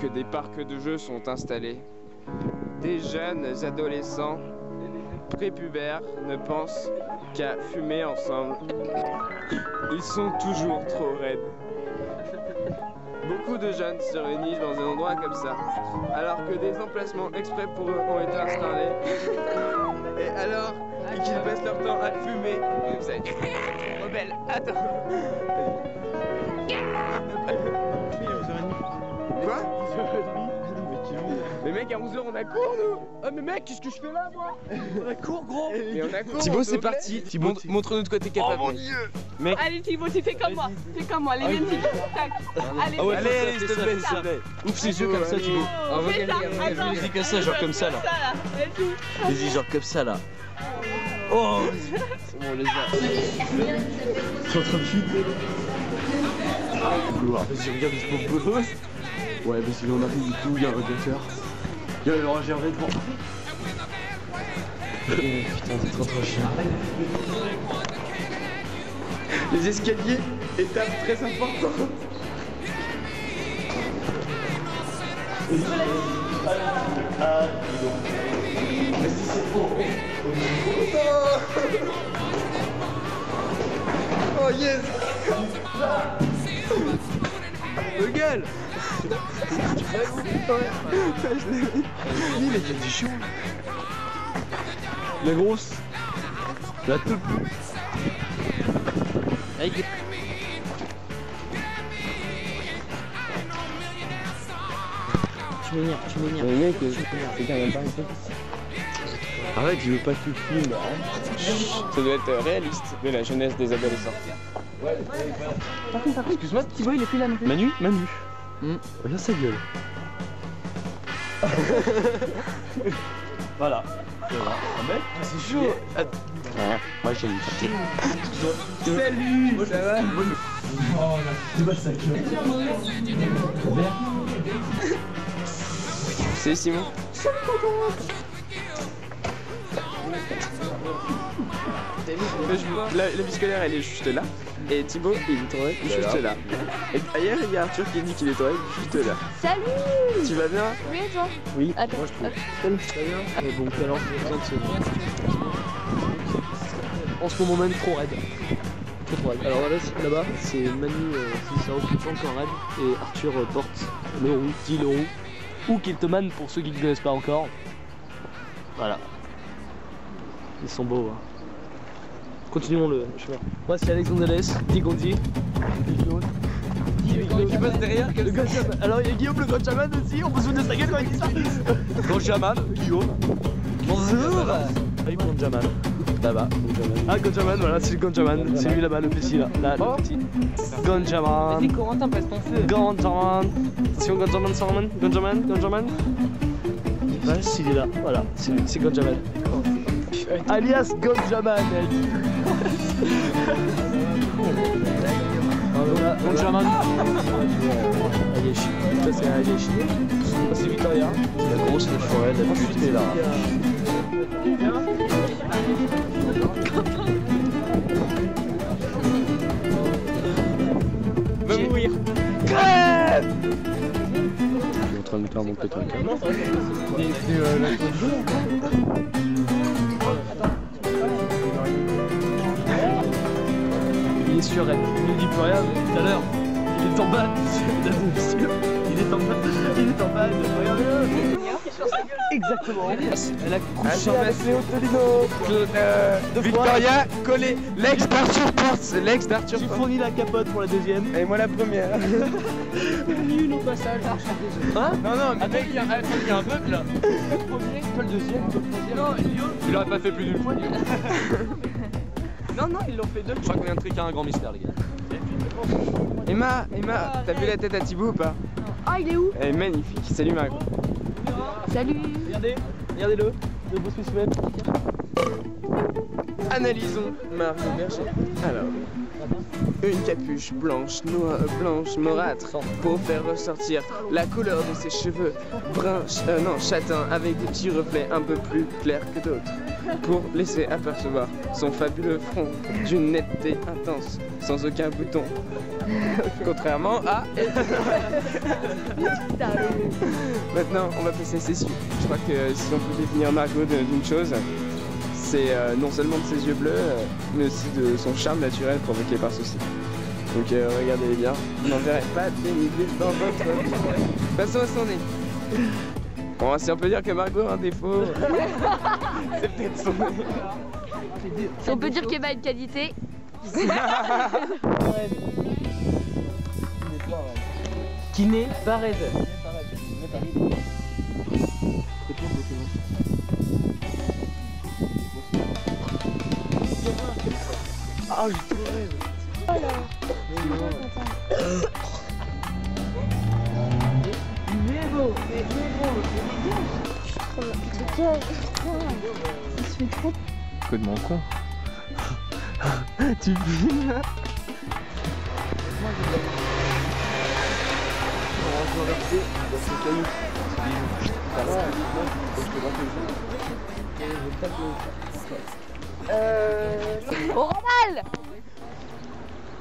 que des parcs de jeux sont installés. Des jeunes adolescents prépubères ne pensent qu'à fumer ensemble. Ils sont toujours trop raides. Beaucoup de jeunes se réunissent dans un endroit comme ça, alors que des emplacements exprès pour eux ont été installés. Et alors qu'ils passent leur temps à fumer, vous savez, rebelle, attends. Quoi Mais mec, à 11h on a cours nous Ah mais mec, qu'est-ce que je fais là moi On a cours gros Mais on a cours Thibaut, c'est parti. Thibaut, montre-nous de quoi t'es capable. Oh mon dieu Mec, Allez Thibaut, tu fais comme moi. Fais comme moi. Les mêmes petits tac. Allez, Ah allez, ça, s'il te plaît, fais s'il ça. te plaît Ouvre ses yeux comme ça, Thibaut. Oh, fais ça. Vas-y, comme ça, genre comme ça là. Et. Vas-y, genre comme ça là. Oh c'est mon lézard. T'es en train de chuter. Vas-y, regarde ce pauvre gosse. Ouais, vas-y, on arrive du coup, il y a un radiateur. Il y a Laura Gervais devant. Putain, c'est trop trop chiant. Les escaliers, étape très importante. Oh yes Le gueule il y a du chaud. La grosse. La toute. Avec Tu m'énerves, tu m'énerves. Mais mec, c'est quand même pas Arrête, je veux pas que tu filmes. Ça doit être réaliste de la jeunesse des adolescents. Par contre, par contre, excuse-moi, Thibaut il est plus là non plus. Manu Manu. Regarde sa gueule. voilà. Voilà. Un mec C'est chaud. Moi j'ai une Salut Ça va? C'est pas sa gueule. C'est Simon Mais La, la vie scolaire elle est juste là et Thibaut il est juste là. Et ailleurs il y a Arthur qui dit qu'il est toi juste là. Salut. Tu vas bien Oui et toi Oui, Attends. moi je trouve. Salut, ça va bien Mais bon, alors. En ce moment? Même, trop raide. Alors voilà, c'est- là-bas, c'est Manu euh, qui occupé encore raide et Arthur euh, porte le roux, dit le roux, ou Kiltoman pour ceux qui ne connaissent pas encore. Voilà. Ils sont beaux. Hein. Continuons le chemin. Moi, c'est Alex Gonzalez, dit Gondi. Qui passe derrière Le grand chaman. Alors il y a Guillaume le grand chaman aussi, on peut se foutre de sa gueule quand il dit ça. Grand chaman, Guillaume. Bonjour. Ah oui, grand chaman. Là-bas, Ah, grand chaman, voilà, c'est le grand chaman. C'est lui là-bas, le petit là. Là, le petit. Grand chaman. Vas-y, Corentin, passe ton feu. Attention, s'il est là, voilà, c'est lui, c'est grand chaman. Alias. Aliashi. Ça, c'est Aliashi. Ça, c'est Victoria. La grosse forêt, la pute est là. Va mourir Crève Il est en train de me faire monter ton. Il est sur elle. Il ne dit plus rien tout à l'heure. Il est en bas, mesdames et messieurs. Il est en bas. Il est en bas. Regardez-le. Exactement. Elle a couché avec Attention Tolino euh, Victoria collé l'ex d'Arthur Porte L'ex d'Arthur J'ai fourni la capote pour la deuxième. Et moi la première Nul au passage. Hein Non non mais mec il y a un bug là. Le premier, pas le deuxième. Non, Guillaume. Il aurait pas fait plus d'une fois. Non non ils l'ont fait deux Je crois qu'on vient de truc à un grand mystère, les gars. Emma, Emma, t'as vu la tête à Thibaut ou pas? Ah il est où? Elle est magnifique, salut Margot Salut. Regardez, regardez-le. Le beau spécimen. Analysons Margot Berger Alors, Une capuche blanche, noire, blanche, morâtre pour faire ressortir la couleur de ses cheveux brun, euh, non, châtain avec des petits reflets un peu plus clairs que d'autres pour laisser apercevoir son fabuleux front d'une netteté intense sans aucun bouton. Contrairement à Maintenant, on va passer à ses yeux. Je crois que si on peut définir Margot d'une chose, c'est euh, non seulement de ses yeux bleus, euh, mais aussi de son charme naturel provoqué par ceci. Donc euh, regardez bien, vous n'en verrez pas des milliers dans votre... Passons à son nez. Bon, si on peut dire que Margot a un défaut, c'est peut-être son nez. Si on peut dire qu'il y a une qualité, Qui n'est pas raide. Ah, je. Il est beau, il beau, Coup de mon con. tu filmes Oral